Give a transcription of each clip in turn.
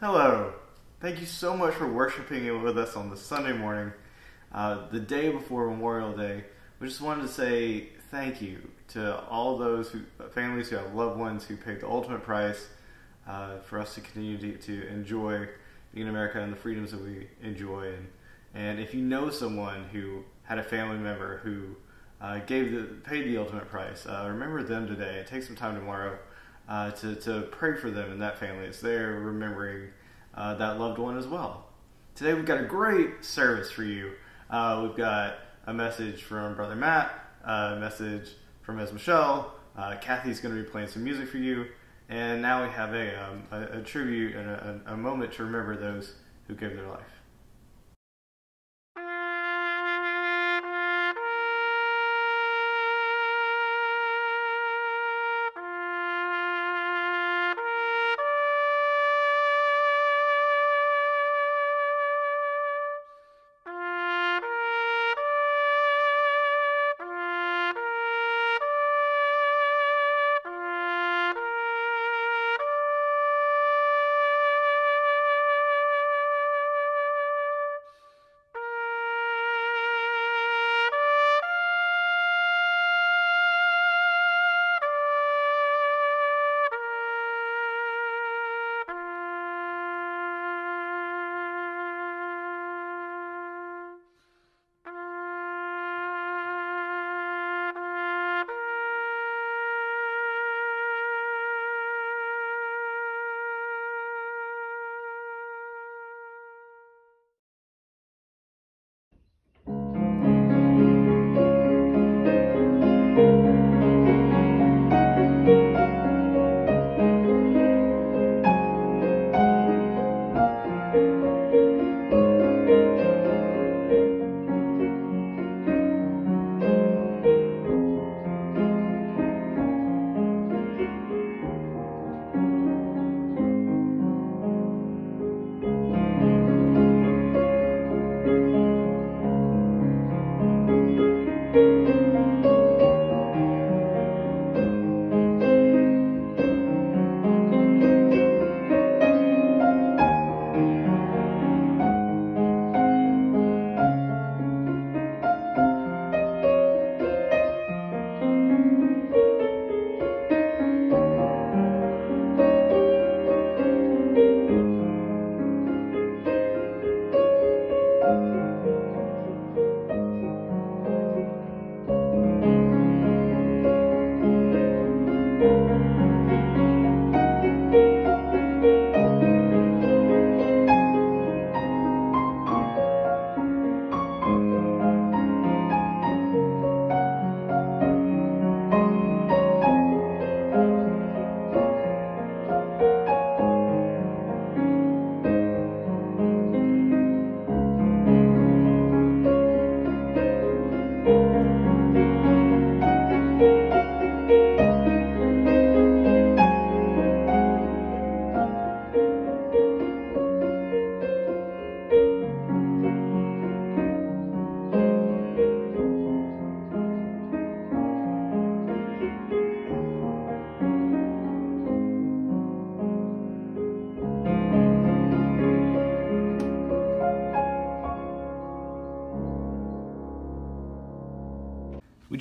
Hello. Thank you so much for worshiping with us on this Sunday morning, uh, the day before Memorial Day. We just wanted to say thank you to all those who, families who have loved ones who paid the ultimate price uh, for us to continue to, to enjoy being in America and the freedoms that we enjoy. And, and if you know someone who had a family member who uh, gave the paid the ultimate price, uh, remember them today. Take some time tomorrow uh, to to pray for them and that family as they're remembering uh, that loved one as well. Today we've got a great service for you. Uh, we've got a message from Brother Matt, a message from Ms. Michelle. Uh, Kathy's going to be playing some music for you. And now we have a, um, a, a, tribute and a, a moment to remember those who gave their life.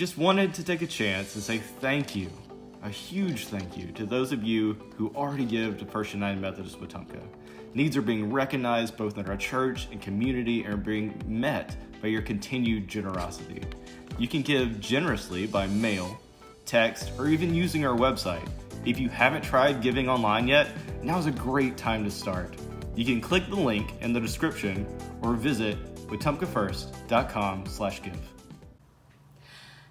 Just wanted to take a chance and say thank you, a huge thank you to those of you who already give to First United Methodist Wetumpka. Needs are being recognized both in our church and community and are being met by your continued generosity. You can give generously by mail, text, or even using our website. If you haven't tried giving online yet, now is a great time to start. You can click the link in the description or visit wetumpkafirst.com slash give.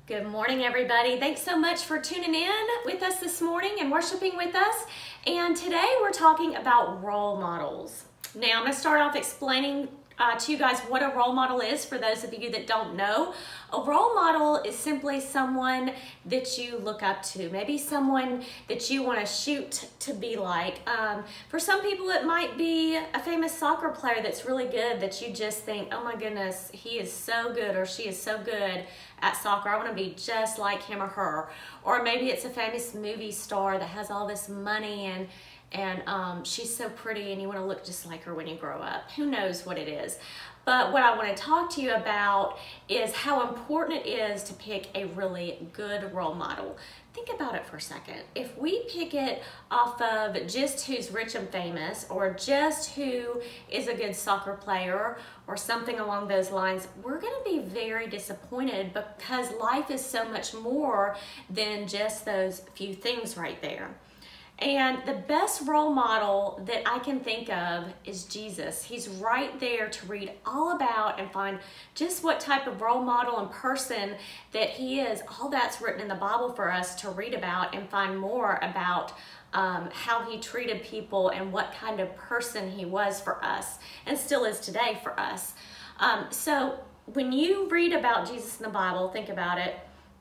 Good morning, everybody. Thanks so much for tuning in with us this morning and worshiping with us. And today we're talking about role models. Now, I'm going to start off explaining uh, to you guys what a role model is for those of you that don't know. A role model is simply someone that you look up to, maybe someone that you want to shoot to be like. Um, for some people, it might be a famous soccer player that's really good that you just think, oh my goodness, he is so good or she is so good at soccer. I want to be just like him or her. Or maybe it's a famous movie star that has all this money and and um, she's so pretty and you want to look just like her when you grow up. Who knows what it is? But what I want to talk to you about is how important it is to pick a really good role model. Think about it for a second. If we pick it off of just who's rich and famous or just who is a good soccer player or something along those lines, we're going to be very disappointed because life is so much more than just those few things right there. And the best role model that I can think of is Jesus. He's right there to read all about and find just what type of role model and person that he is. All that's written in the Bible for us to read about and find more about um, how he treated people and what kind of person he was for us and still is today for us. Um, so when you read about Jesus in the Bible, think about it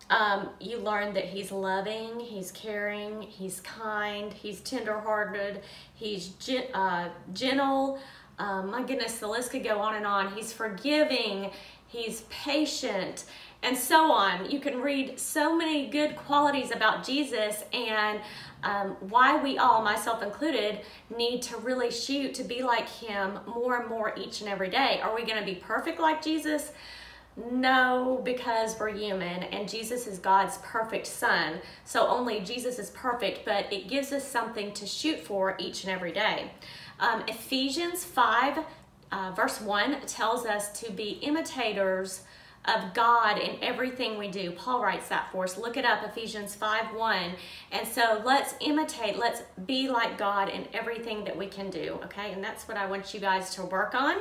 um, you learn that he's loving, he's caring, he's kind, he's tenderhearted, he's uh, gentle. Um, my goodness, the list could go on and on. He's forgiving, he's patient, and so on. You can read so many good qualities about Jesus and um, why we all, myself included, need to really shoot to be like him more and more each and every day. Are we going to be perfect like Jesus? No, because we're human and Jesus is God's perfect son. So only Jesus is perfect, but it gives us something to shoot for each and every day. Um, Ephesians 5, uh, verse 1 tells us to be imitators of God in everything we do. Paul writes that for us. Look it up, Ephesians 5 1. And so let's imitate, let's be like God in everything that we can do, okay? And that's what I want you guys to work on.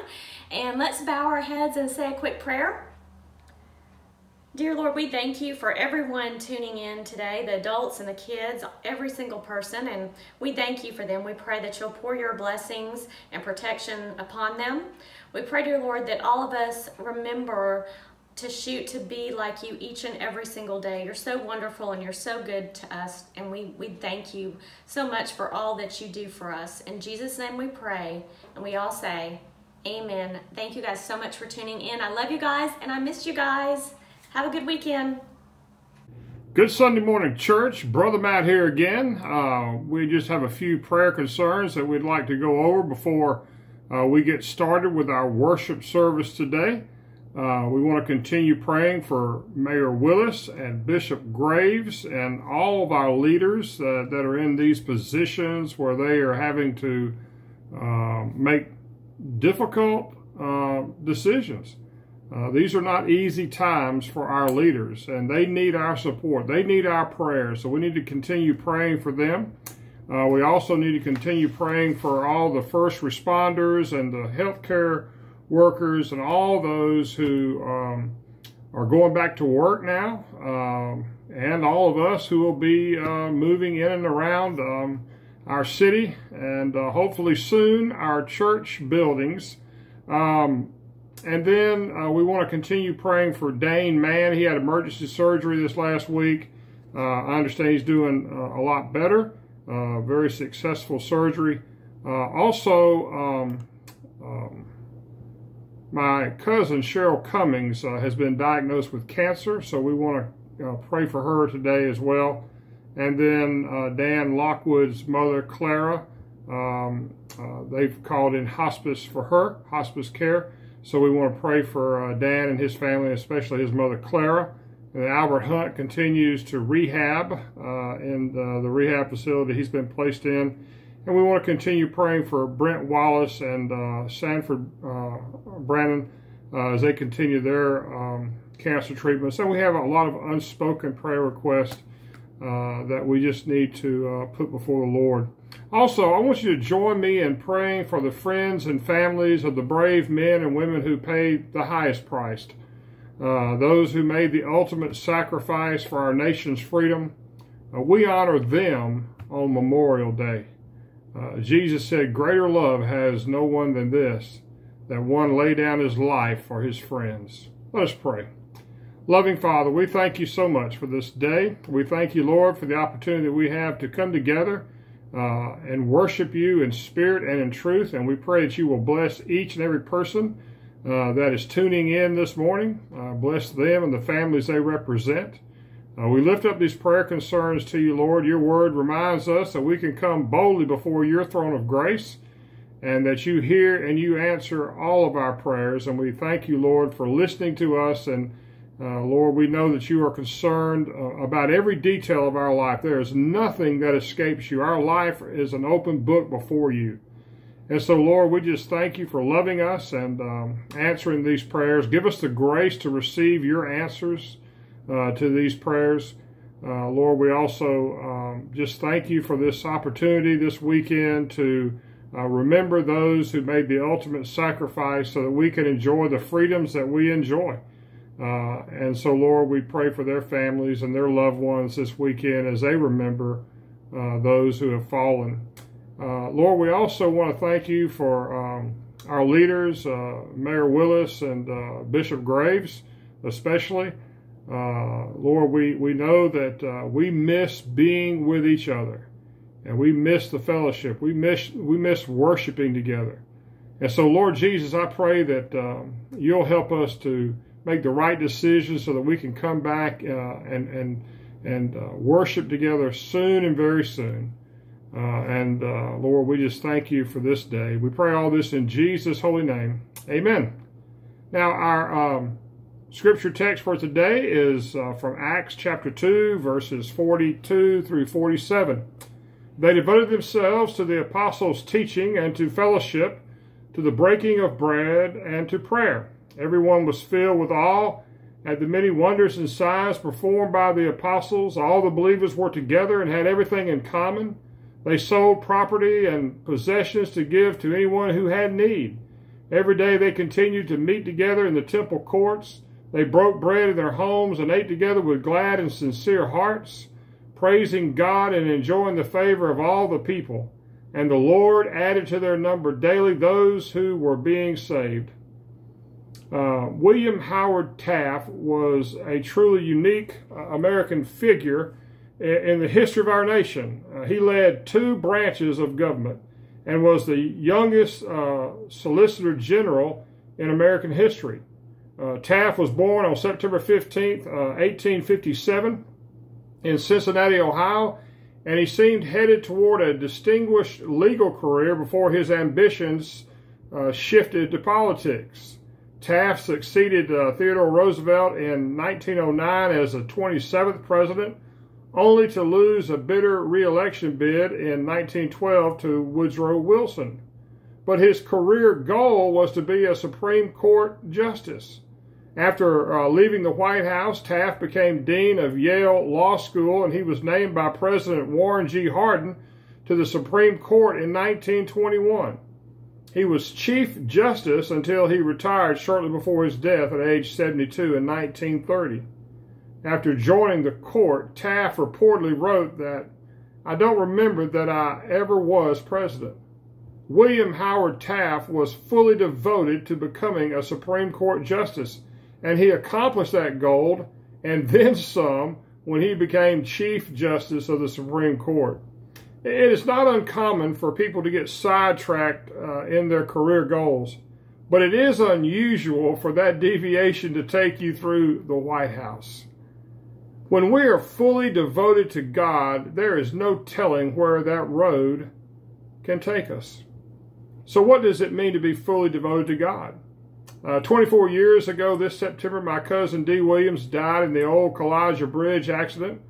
And let's bow our heads and say a quick prayer. Dear Lord, we thank you for everyone tuning in today, the adults and the kids, every single person, and we thank you for them. We pray that you'll pour your blessings and protection upon them. We pray, dear Lord, that all of us remember to shoot to be like you each and every single day. You're so wonderful and you're so good to us, and we, we thank you so much for all that you do for us. In Jesus' name we pray, and we all say, Amen. Thank you guys so much for tuning in. I love you guys, and I missed you guys. Have a good weekend. Good Sunday morning, church. Brother Matt here again. Uh, we just have a few prayer concerns that we'd like to go over before uh, we get started with our worship service today. Uh, we want to continue praying for Mayor Willis and Bishop Graves and all of our leaders uh, that are in these positions where they are having to uh, make difficult uh, decisions. Uh, these are not easy times for our leaders, and they need our support. They need our prayers, so we need to continue praying for them. Uh, we also need to continue praying for all the first responders and the healthcare workers and all those who um, are going back to work now, um, and all of us who will be uh, moving in and around um, our city and uh, hopefully soon our church buildings. Um, and then uh, we want to continue praying for Dane Mann. He had emergency surgery this last week. Uh, I understand he's doing uh, a lot better. Uh, very successful surgery. Uh, also, um, um, my cousin Cheryl Cummings uh, has been diagnosed with cancer, so we want to pray for her today as well. And then Dan Lockwood's mother, Clara, um, they've called in hospice for her, hospice care. So we want to pray for uh, Dan and his family, especially his mother Clara. And Albert Hunt continues to rehab uh, in the, the, rehab facility he's been placed in. And we want to continue praying for Brent Wallace and uh, Sanford uh, Brandon uh, as they continue their um, cancer treatments. And we have a lot of unspoken prayer requests that we just need to put before the Lord. Also, I want you to join me in praying for the friends and families of the brave men and women who paid the highest price, uh, those who made the ultimate sacrifice for our nation's freedom. Uh, we honor them on Memorial Day. Uh, Jesus said, Greater love has no one than this, that one lay down his life for his friends. Let us pray. Loving Father, we thank you so much for this day. We thank you, Lord, for the opportunity we have to come together uh, and worship you in spirit and in truth. And we pray that you will bless each and every person uh, that is tuning in this morning. Uh, bless them and the families they represent. Uh, we lift up these prayer concerns to you, Lord. Your word reminds us that we can come boldly before your throne of grace and that you hear and you answer all of our prayers. And we thank you, Lord, for listening to us. And uh, Lord, we know that you are concerned uh, about every detail of our life. There is nothing that escapes you. Our life is an open book before you. And so, Lord, we just thank you for loving us and um, answering these prayers. Give us the grace to receive your answers uh, to these prayers. Uh, Lord, we also um, just thank you for this opportunity this weekend to uh, remember those who made the ultimate sacrifice so that we can enjoy the freedoms that we enjoy. Uh, and so, Lord, we pray for their families and their loved ones this weekend as they remember uh, those who have fallen. Uh, Lord, we also want to thank you for um, our leaders, uh, Mayor Willis and uh, Bishop Graves, especially. Lord, we, we know that we miss being with each other and we miss the fellowship. We miss we miss worshiping together. And so, Lord Jesus, I pray that um, you'll help us to make the right decisions so that we can come back uh, and and and uh, worship together soon and very soon. Uh, and uh, Lord, we just thank you for this day. We pray all this in Jesus' holy name. Amen. Now, our um, scripture text for today is uh, from Acts chapter 2, verses 42 through 47. They devoted themselves to the apostles' teaching and to fellowship, to the breaking of bread and to prayer. Everyone was filled with awe at the many wonders and signs performed by the apostles. All the believers were together and had everything in common. They sold property and possessions to give to anyone who had need. Every day they continued to meet together in the temple courts. They broke bread in their homes and ate together with glad and sincere hearts praising God and enjoying the favor of all the people. And the Lord added to their number daily those who were being saved. Uh, William Howard Taft was a truly unique uh, American figure in, in, the history of our nation. Uh, he led two branches of government and was the youngest uh, Solicitor General in American history. Uh, Taft was born on September 15, 1857 uh, in Cincinnati, Ohio, and he seemed headed toward a distinguished legal career before his ambitions shifted to politics. Taft succeeded uh, Theodore Roosevelt in 1909 as the 27th president, only to lose a bitter reelection bid in 1912 to Woodrow Wilson. But his career goal was to be a Supreme Court justice. After uh, leaving the White House, Taft became dean of Yale Law School and he was named by President Warren G. Harding to the Supreme Court in 1921. He was Chief Justice until he retired shortly before his death at age 72 in 1930. After joining the court, Taft reportedly wrote that, I don't remember that I ever was president. William Howard Taft was fully devoted to becoming a Supreme Court justice and he accomplished that goal and then some when he became Chief Justice of the Supreme Court. It is not uncommon for people to get sidetracked uh, in their career goals, but it is unusual for that deviation to take you through the White House. When we are fully devoted to God, there is no telling where that road can take us. So, what does it mean to be fully devoted to God? Uh, 24 years ago this September, my cousin D. Williams died in the old Kalijah Bridge accident,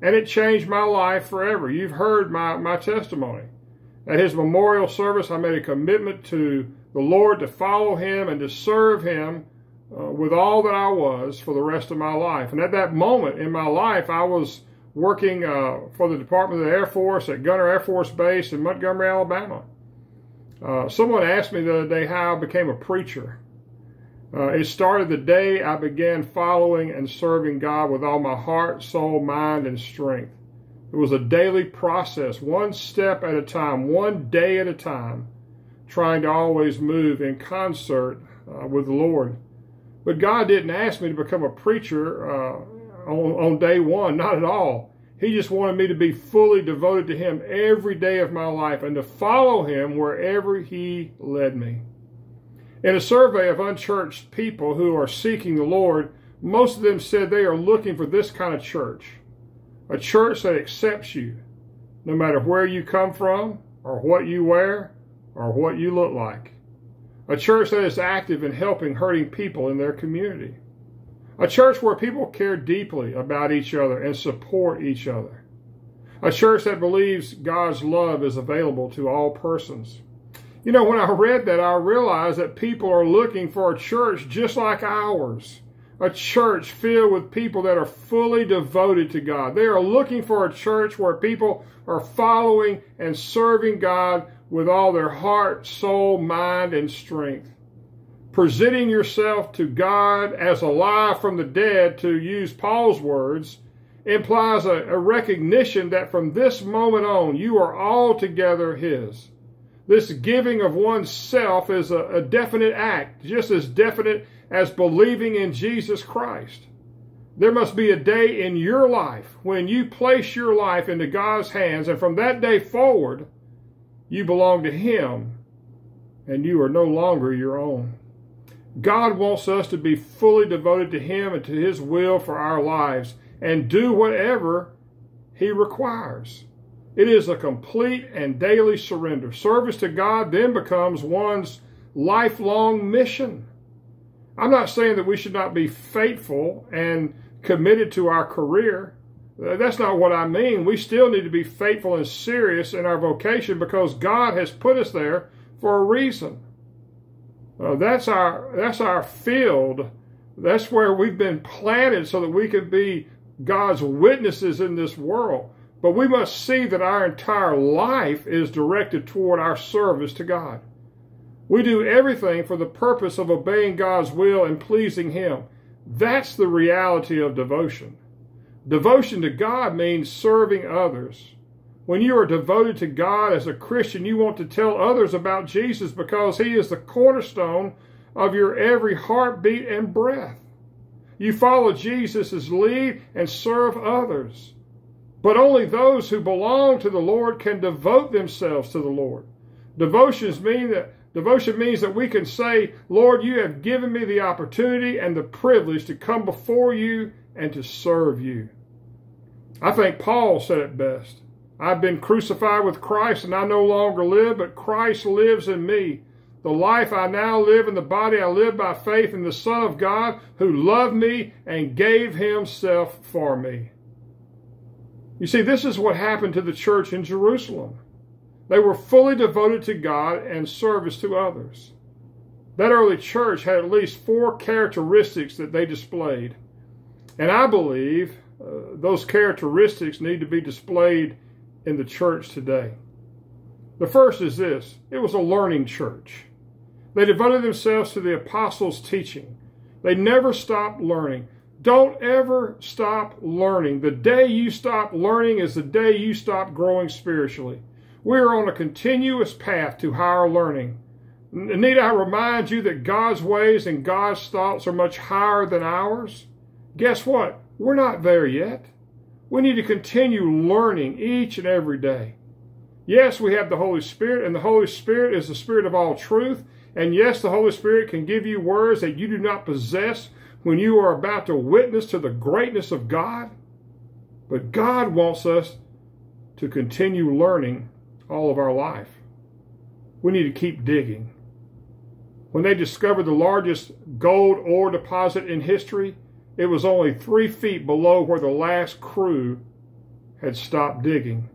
and it changed my life forever. You've heard my, my testimony. At his memorial service, I made a commitment to the Lord to follow him and to serve him uh, with all that I was for the rest of my life. And at that moment in my life, I was working uh, for the Department of the Air Force at Gunter Air Force Base in Montgomery, Alabama. Uh, someone asked me the other day how I became a preacher. Uh, it started the day I began following and serving God with all my heart, soul, mind, and strength. It was a daily process, one step at a time, one day at a time, trying to always move in concert uh, with the Lord. But God didn't ask me to become a preacher uh, on, on day one, not at all. He just wanted me to be fully devoted to Him every day of my life and to follow Him wherever He led me. In a survey of unchurched people who are seeking the Lord, most of them said they are looking for this kind of church a church that accepts you no matter where you come from, or what you wear, or what you look like. A church that is active in helping hurting people in their community. A church where people care deeply about each other and support each other. A church that believes God's love is available to all persons. You know, when I read that, I realized that people are looking for a church just like ours. A church filled with people that are fully devoted to God. They are looking for a church where people are following and serving God with all their heart, soul, mind, and strength. Presenting yourself to God as alive from the dead, to use Paul's words, implies a, a recognition that from this moment on, you are altogether His. This giving of oneself is a, a definite act, just as definite as believing in Jesus Christ. There must be a day in your life when you place your life into God's hands, and from that day forward, you belong to Him and you are no longer your own. God wants us to be fully devoted to Him and to His will for our lives and do whatever He requires. It is a complete and daily surrender. Service to God then becomes one's lifelong mission. I'm not saying that we should not be faithful and committed to our career. That's not what I mean. We still need to be faithful and serious in our vocation because God has put us there for a reason. Uh, that's our that's our field. That's where we've been planted so that we can be God's witnesses in this world. But we must see that our entire life is directed toward our service to God. We do everything for the purpose of obeying God's will and pleasing Him. That's the reality of devotion. Devotion to God means serving others. When you are devoted to God as a Christian, you want to tell others about Jesus because He is the cornerstone of your every heartbeat and breath. You follow Jesus' lead and serve others. But only those who belong to the Lord can devote themselves to the Lord. Devotions mean that Devotion means that we can say, Lord, you have given me the opportunity and the privilege to come before you and to serve you. I think Paul said it best. I've been crucified with Christ and I no longer live, but Christ lives in me. The life I now live in the body I live by faith in the Son of God who loved me and gave himself for me. You see, this is what happened to the church in Jerusalem. They were fully devoted to God and service to others. That early church had at least four characteristics that they displayed. And I believe uh, those characteristics need to be displayed in the church today. The first is this it was a learning church. They devoted themselves to the apostles' teaching. They never stopped learning. Don't ever stop learning. The day you stop learning is the day you stop growing spiritually. We are on a continuous path to higher learning. Need I remind you that God's ways and God's thoughts are much higher than ours? Guess what? We're not there yet. We need to continue learning each and every day. Yes, we have the Holy Spirit, and the Holy Spirit is the Spirit of all truth. And yes, the Holy Spirit can give you words that you do not possess when you are about to witness to the greatness of God. But God wants us to continue learning all of our life. We need to keep digging. When they discovered the largest gold ore deposit in history, it was only three feet below where the last crew had stopped digging.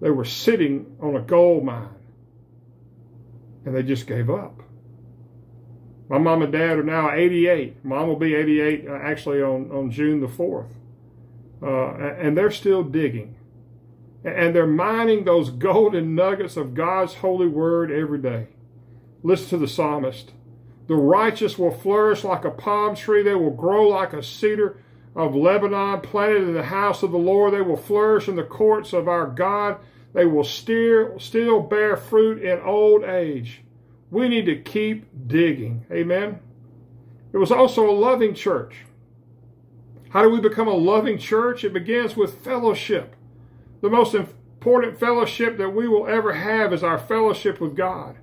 They were sitting on a gold mine and they just gave up. My mom and dad are now 88. Mom will be 88 uh, actually on, on June the 4th. Uh, and they're still digging and they're mining those golden nuggets of God's holy word every day. Listen to the psalmist. The righteous will flourish like a palm tree. They will grow like a cedar of Lebanon, planted in the house of the Lord. They will flourish in the courts of our God. They will still, still bear fruit in old age. We need to keep digging. Amen. It was also a loving church. How do we become a loving church? It begins with fellowship. The most important fellowship that we will ever have is our fellowship with God.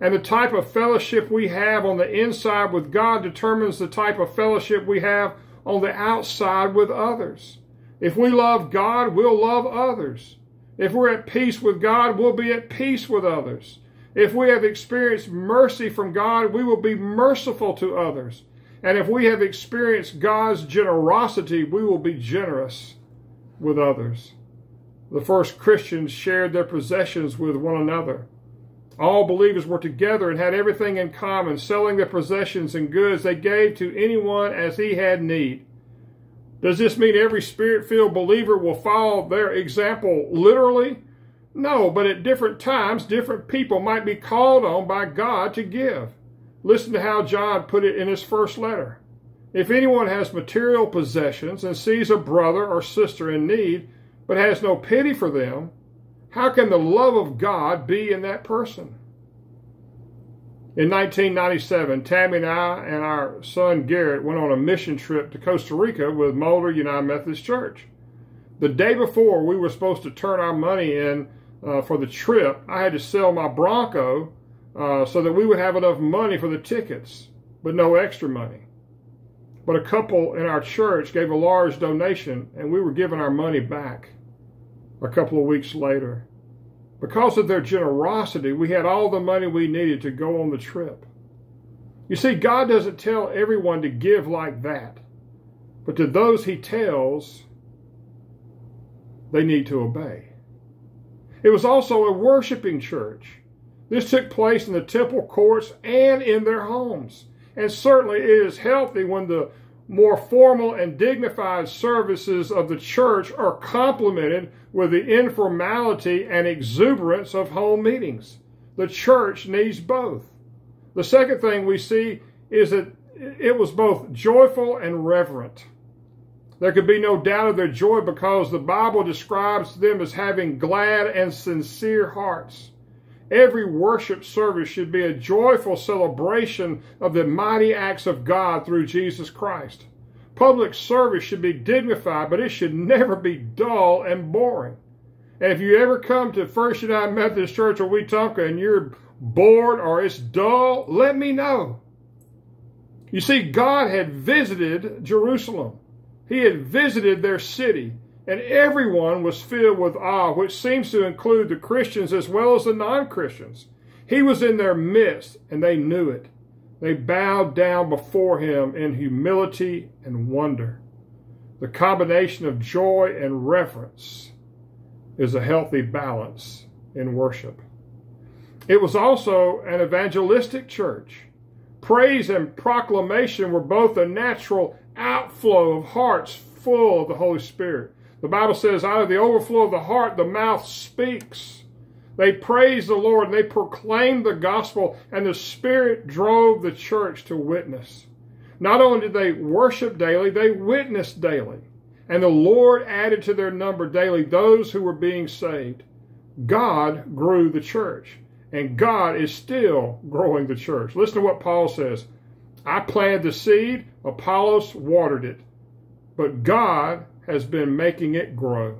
And the type of fellowship we have on the inside with God determines the type of fellowship we have on the outside with others. If we love God, we'll love others. If we're at peace with God, we'll be at peace with others. If we have experienced mercy from God, we will be merciful to others. And if we have experienced God's generosity, we will be generous with others. The first Christians shared their possessions with one another. All believers were together and had everything in common, selling their possessions and goods they gave to anyone as he had need. Does this mean every spirit filled believer will follow their example literally? No, but at different times, different people might be called on by God to give. Listen to how John put it in his first letter. If anyone has material possessions and sees a brother or sister in need, but has no pity for them, how can the love of God be in that person? In 1997, Tammy and I and our son Garrett went on a mission trip to Costa Rica with Mulder United Methodist Church. The day before we were supposed to turn our money in uh, for the trip, I had to sell my Bronco uh, so that we would have enough money for the tickets, but no extra money. But a couple in our church gave a large donation, and we were given our money back a couple of weeks later. Because of their generosity, we had all the money we needed to go on the trip. You see, God doesn't tell everyone to give like that, but to those He tells, they need to obey. It was also a worshiping church. This took place in the temple courts and in their homes. And certainly it is healthy when the more formal and dignified services of the church are complemented with the informality and exuberance of home meetings. The church needs both. The second thing we see is that it was both joyful and reverent. There could be no doubt of their joy because the Bible describes them as having glad and sincere hearts. Every worship service should be a joyful celebration of the mighty acts of God through Jesus Christ. Public service should be dignified, but it should never be dull and boring. And if you ever come to First United Methodist Church of Wetumpka and you're bored or it's dull, let me know. You see, God had visited Jerusalem. He had visited their city and everyone was filled with awe, which seems to include the Christians as well as the non Christians. He was in their midst, and they knew it. They bowed down before him in humility and wonder. The combination of joy and reverence is a healthy balance in worship. It was also an evangelistic church. Praise and proclamation were both a natural outflow of hearts full of the Holy Spirit. The Bible says, out of the overflow of the heart, the mouth speaks. They praised the Lord and they proclaimed the gospel, and the Spirit drove the church to witness. Not only did they worship daily, they witnessed daily. And the Lord added to their number daily those who were being saved. God grew the church, and God is still growing the church. Listen to what Paul says I planted the seed, Apollos watered it, but God has been making it grow.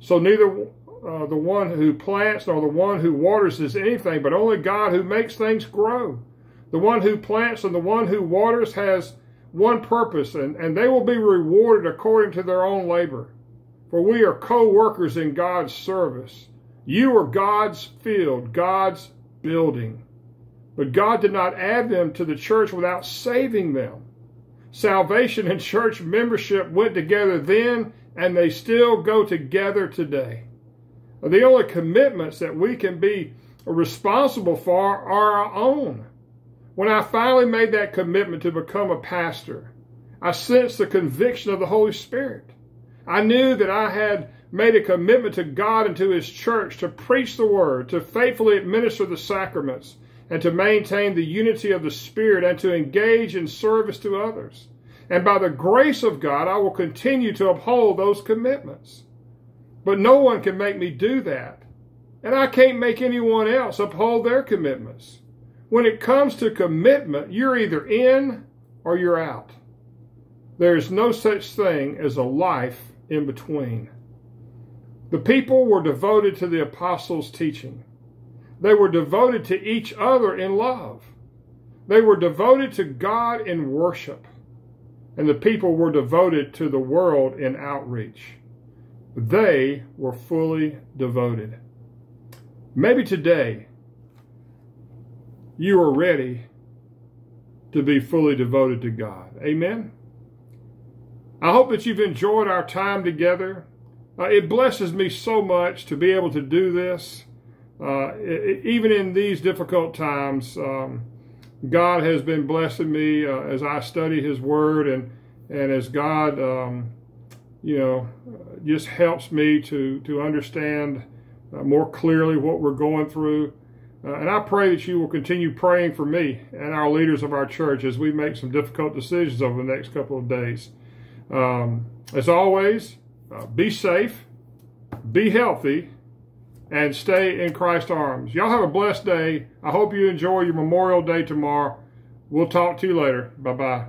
So neither uh, the one who plants nor the one who waters is anything, but only God who makes things grow. The one who plants and the one who waters has one purpose, and, and they will be rewarded according to their own labor. For we are co workers in God's service. You are God's field, God's building. But God did not add them to the church without saving them. Salvation and church membership went together then, and they still go together today. The only commitments that we can be responsible for are our own. When I finally made that commitment to become a pastor, I sensed the conviction of the Holy Spirit. I knew that I had made a commitment to God and to His church to preach the Word, to faithfully administer the sacraments, and to maintain the unity of the Spirit and to engage in service to others. And by the grace of God, I will continue to uphold those commitments. But no one can make me do that. And I can't make anyone else uphold their commitments. When it comes to commitment, you're either in or you're out. There is no such thing as a life in between. The people were devoted to the apostles' teaching. They were devoted to each other in love. They were devoted to God in worship. And the people were devoted to the world in outreach. They were fully devoted. Maybe today you are ready to be fully devoted to God. Amen. I hope that you've enjoyed our time together. Uh, it blesses me so much to be able to do this. Uh, even in these difficult times, um, God has been blessing me uh, as I study His Word and and as God, um, you know, just helps me to to understand uh, more clearly what we're going through. Uh, and I pray that you will continue praying for me and our leaders of our church as we make some difficult decisions over the next couple of days. Um, as always, uh, be safe, be healthy, and stay in Christ's arms. Y'all have a blessed day. I hope you enjoy your Memorial Day tomorrow. We'll talk to you later. Bye bye.